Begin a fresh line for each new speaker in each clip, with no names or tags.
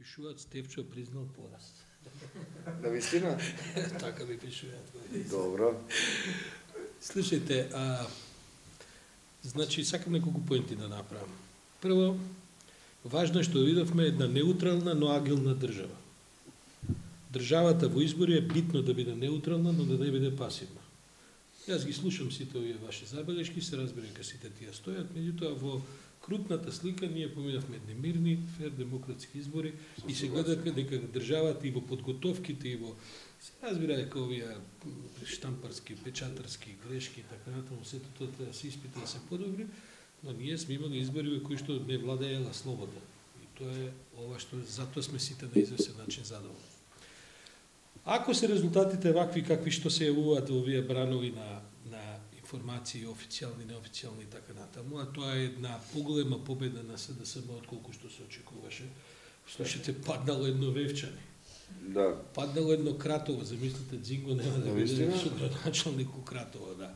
пишуваат Стевчо признал пораз.
На вистина?
така ми пишуваат.
Добро.
Слушайте, а, значи, сакам неколку поенти да направам. Прво, важно е што видовме една неутрална, но агилна држава. Државата во избори е битно да биде неутрална, но да не биде пасивна. Јас ги слушам сите овие ваши забелешки, се разбирам ка сите тие стојат, меѓутоа во крупната слика ние поминавме немирни, фер демократски избори и се гледа дека државата и во подготовките и во се разбира дека овие штампарски, печатарски грешки и така натаму сето тоа треба да се испита да се подобри, но ние сме имали избори во кои што не владеела слобода. И тоа е ова што затоа сме сите на извесен начин задоволни. Ако се резултатите вакви какви што се јавуваат во овие бранови на информации, официјални, неофицијални и така натаму, а тоа е една поголема победа на СДСМ отколку што се очекуваше. Слушате, паднало едно вевчани.
Да.
Паднало едно Кратово, замислите, Дзинго нема да биде градоначалник у Кратово, да.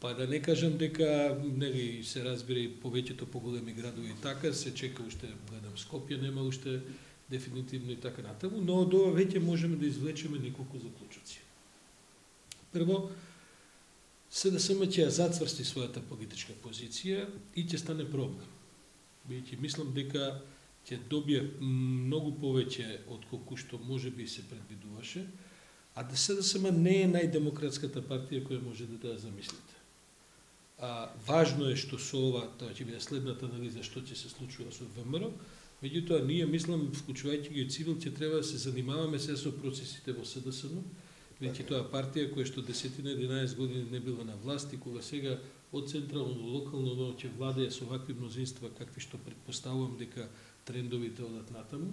Па да не кажам дека нели се разбира и повеќето поголеми градови така, се чека уште гледам Скопје нема уште дефинитивно и така натаму, но од ова веќе можеме да извлечеме неколку заклучоци. Прво, СДСМ ќе ја зацврсти својата политичка позиција и ќе стане проблем. Бидејќи мислам дека ќе добие многу повеќе од колку што може би се предвидуваше, а да СДСМ не е најдемократската партија која може да ја замислите. А, важно е што со ова, тоа ќе биде следната анализа што ќе се случува со ВМРО, меѓутоа ние мислам, вклучувајќи ги цивил, ќе треба да се занимаваме се со процесите во СДСМ, Веќе тоа партија која што десетина 11 години не била на власт и кога сега од централно до локално но ќе владее со вакви мнозинства какви што предпоставувам дека трендовите одат натаму,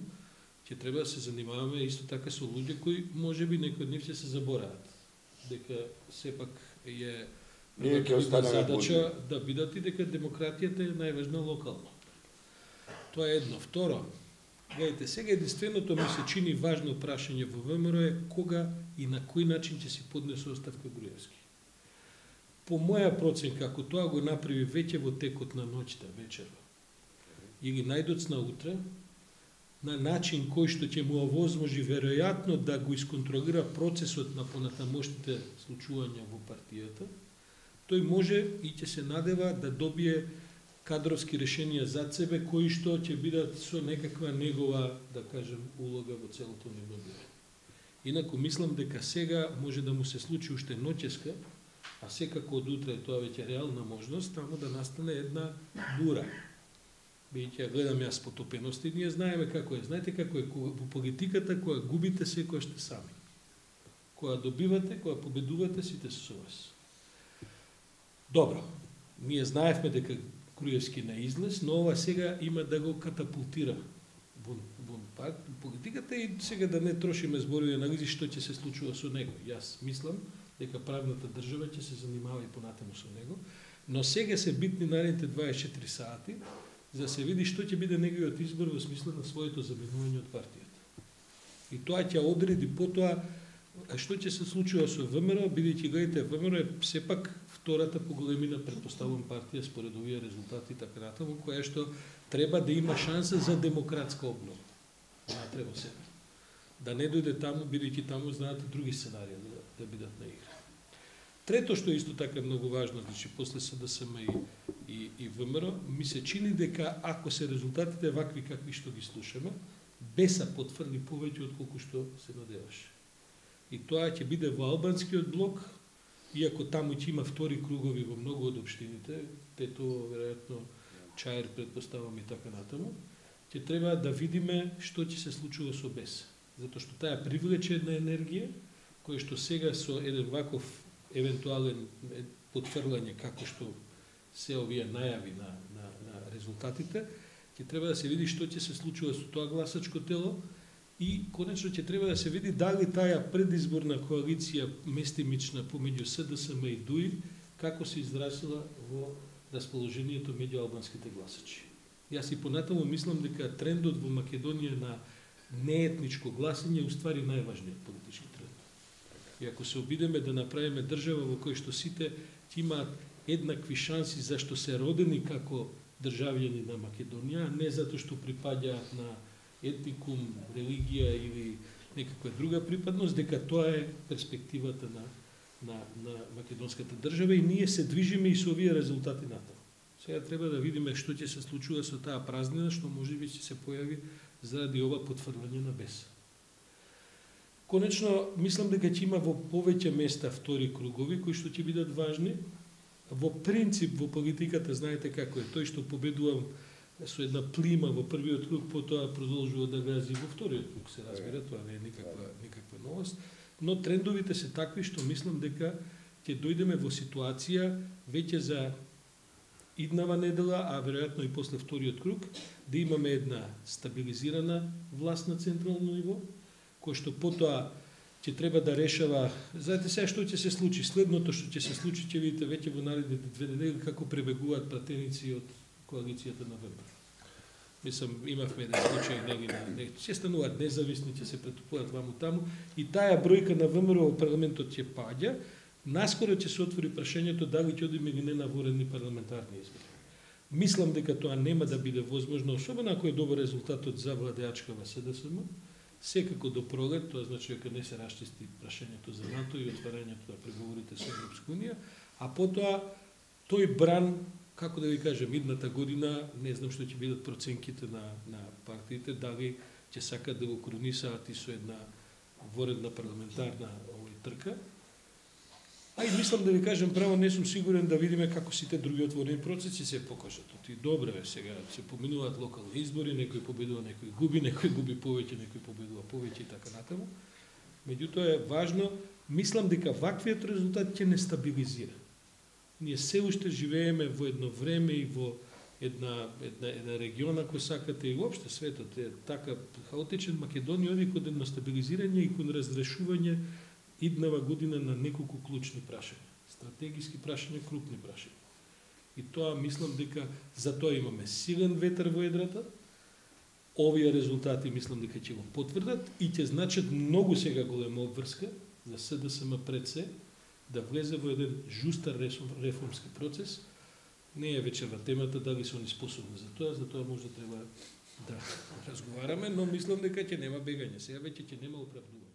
ќе треба да се занимаваме исто така со луѓе кои може би некои од нив ќе се забораат дека сепак е
Ние ќе
задача да бидат и дека демократијата е најважна локално. Тоа е едно. Второ, Гледайте, сега единственото ми се чини важно прашање во ВМРО е кога и на кој начин ќе си поднесе оставка Груевски. По моја проценка, ако тоа го направи веќе во текот на ноќта, вечерва, или најдоцна утре, на начин кој што ќе му овозможи веројатно да го исконтролира процесот на понатамошните случувања во партијата, тој може и ќе се надева да добие кадровски решенија за себе кои што ќе бидат со некаква негова, да кажем, улога во целото нивно Инаку мислам дека сега може да му се случи уште ноќеска, а секако од утре тоа веќе реална можност, таму да настане една бура. Бидејќи ја гледам јас потопеност и ние знаеме како е. Знаете како е во политиката која губите секој што сами. Која добивате, која победувате сите со вас. Добро. Ние знаевме дека Круевски на излез, но ова сега има да го катапултира бун, бун пак, политиката и сега да не трошиме зборови анализи што ќе се случува со него. Јас мислам дека правната држава ќе се занимава и понатаму со него, но сега се битни наредните 24 сати за да се види што ќе биде неговиот избор во смисла на своето заминување од партијата. И тоа ќе одреди потоа што ќе се случува со ВМРО, бидејќи гледате ВМРО е сепак втората по големина предпоставувам партија според овие резултати така натаму, која што треба да има шанса за демократска обнова. треба себе. Да не дојде таму, бидејќи таму знаат други сценарија да, да бидат на игра. Трето што е исто така е многу важно, значи после СДСМ и, и, и ВМРО, ми се чини дека ако се резултатите вакви какви што ги слушаме, беса да потврди повеќе од колку што се надеваше. И тоа ќе биде во албанскиот блок, иако таму ќе има втори кругови во многу од општините, тето веројатно Чаер предпоставам и така натаму, ќе треба да видиме што ќе се случува со БЕС. Затоа што таа привлече една енергија, која што сега со еден ваков евентуален потврлање како што се овие најави на, на, на резултатите, ќе треба да се види што ќе се случува со тоа гласачко тело, и конечно ќе треба да се види дали таа предизборна коалиција местимична помеѓу СДСМ и ДУИ како се изразила во расположението меѓу албанските гласачи. Јас и понатаму мислам дека трендот во Македонија на неетничко гласање уствари најважниот политички тренд. И ако се обидеме да направиме држава во која што сите ќе имаат еднакви шанси зашто се родени како државјани на Македонија, не затоа што припаѓаат на етникум, религија или некаква друга припадност, дека тоа е перспективата на, на, на македонската држава и ние се движиме и со овие резултати натаму. Сега треба да видиме што ќе се случува со таа празнина, што може би ќе се појави заради ова потврдување на бес. Конечно, мислам дека ќе има во повеќе места втори кругови кои што ќе бидат важни. Во принцип во политиката знаете како е, тој што победува со една плима во првиот круг, потоа продолжува да гази во вториот круг, се разбира, тоа не е никаква, никаква новост. Но трендовите се такви што мислам дека ќе дојдеме во ситуација веќе за иднава недела, а веројатно и после вториот круг, да имаме една стабилизирана власт на централно ниво, кој што потоа ќе треба да решава, знаете сега што ќе се случи, следното што ќе се случи, ќе видите веќе во наредните две недели како пребегуваат пратеници од коалицијата на ВМРО. Мислам, имавме еден случај, нели, на, не, ќе стануваат независни, ќе се претупуваат ваму таму, и таа бројка на ВМРО во парламентот ќе паѓа, наскоро ќе се отвори прашањето дали ќе одиме или не на воредни парламентарни избори. Мислам дека тоа нема да биде возможно, особено ако е добар резултатот за владеачкава СДСМ, секако до пролет, тоа значи дека не се расчисти прашањето за НАТО и отварањето на преговорите со Европска унија, а потоа тој бран како да ви кажам, идната година, не знам што ќе бидат проценките на, на партиите, дали ќе сакат да го кронисаат и со една воредна парламентарна овој трка. А и мислам да ви кажам, право, не сум сигурен да видиме како сите други отворени процеси се покажат. Оти добре е сега, се поминуваат локални избори, некој победува, некој губи, некој губи повеќе, некој победува повеќе и така натаму. Меѓутоа е важно, мислам дека ваквиот резултат ќе не стабилизира ние се уште живееме во едно време и во една, една, една региона кој сакате и воопште светот е така хаотичен Македонија оди кон едно стабилизирање и кон разрешување иднава година на неколку клучни прашања. Стратегиски прашања, крупни прашања. И тоа мислам дека за тоа имаме силен ветер во едрата. Овие резултати мислам дека ќе го потврдат и ќе значат многу сега голема обврска за СДСМ пред се, да влезе во еден жустар реформски процес, не е вечерва темата дали се они способни за тоа, за тоа може да треба да разговараме, но мислам дека ќе нема бегање. Сега веќе ќе нема оправдување.